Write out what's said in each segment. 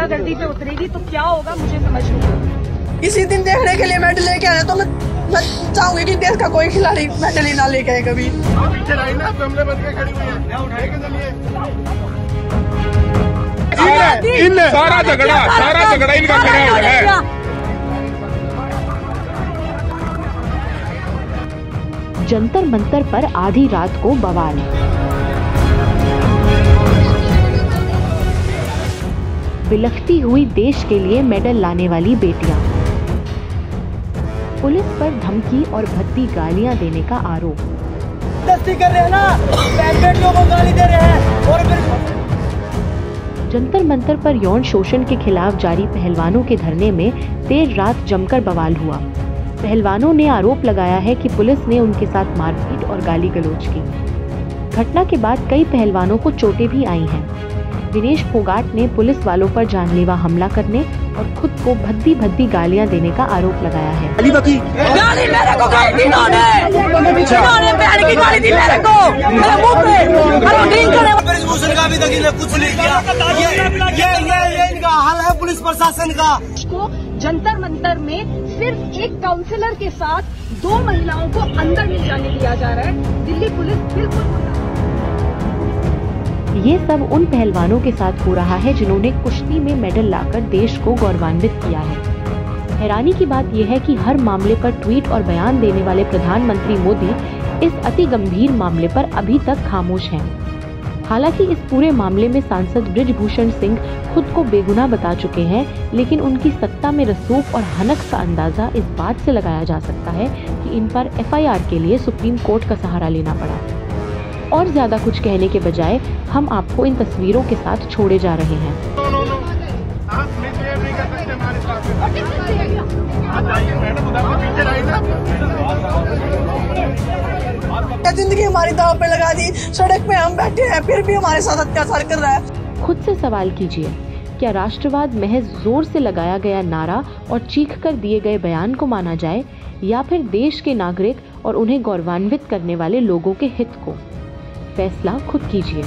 तो क्या होगा? मुझे समझ नहीं इसी दिन देखने के लिए मेडल लेके आया तो मैं मैं चाहूँगी कि देश का कोई खिलाड़ी मेडल ही ना लेके आए कभी। है। इन सारा झगड़ा सारा झगड़ा इनका खड़ा हुआ है। जंतर मंतर पर आधी रात को बवाल। बिलखती हुई देश के लिए मेडल लाने वाली बेटियाँ। पुलिस पर धमकी और भद्दी गालियाँ देने का आरोप। कर रहे हैं ना? को गाली दे रहे हैं और जंतर मंतर पर यौन शोषण के खिलाफ जारी पहलवानों के धरने में देर रात जमकर बवाल हुआ। पहलवानों ने आरोप लगाया है कि पुलिस ने उनके साथ मारपीट और गाली गलौज की। घटना के बाद कई पहलवानों को चोटें भी आई हैं। दिनेश फोगाट ने पुलिस वालों पर जानलेवा हमला करने और खुद को भद्दी भद्दी गालियाँ देने का आरोप लगाया है। गाली मेरे को गाली इन्होंने। इन्होंने बहन की गाली दी मेरे को। मेरे मुँह पे। अरे ड्रिंक करने ब्रिजभूषण का अभी तक कुछ नहीं किया। ये ये ये ये इनका हाल है पुलिस प्रशासन का। को जंतर मंतर में सिर्फ़ एक काउंसलर के साथ दो महिलाओं को अंदर नहीं जाने दिया जा रहा है। दिल्ली पुलिस बिल्कुल ये सब उन पहलवानों के साथ हो रहा है जिन्होंने कुश्ती में मेडल लाकर देश को गौरवान्वित किया है। हैरानी की बात यह है कि हर मामले पर ट्वीट और बयान देने वाले प्रधानमंत्री मोदी इस अति गंभीर मामले पर अभी तक खामोश हैं। हालाँकि इस पूरे मामले में सांसद ब्रिजभूषण सिंह खुद को बेगुनाह बता चुके हैं, लेकिन उनकी सत्ता में रसूख और हनक का अंदाज़ा इस बात से लगाया जा सकता है कि इन पर एफआईआर के लिए सुप्रीम कोर्ट का सहारा लेना पड़ा। और ज़्यादा कुछ कहने के बजाय हम आपको इन तस्वीरों के साथ छोड़े जा रहे हैं। ज़िंदगी हमारी दाव पे लगा दी? सड़क पे हम बैठे हैं फिर भी हमारे साथ अत्याचार कर रहा है। खुद से सवाल कीजिए क्या राष्ट्रवाद महज ज़ोर से लगाया गया नारा और चीख कर दिए गए बयान को माना जाए या फिर देश के नागरिक और उन्हें गौरवान्वित करने वाले लोगों के हित को? फैसला खुद कीजिए।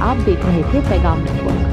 आप देख रहे थे पैगाम नेटवर्क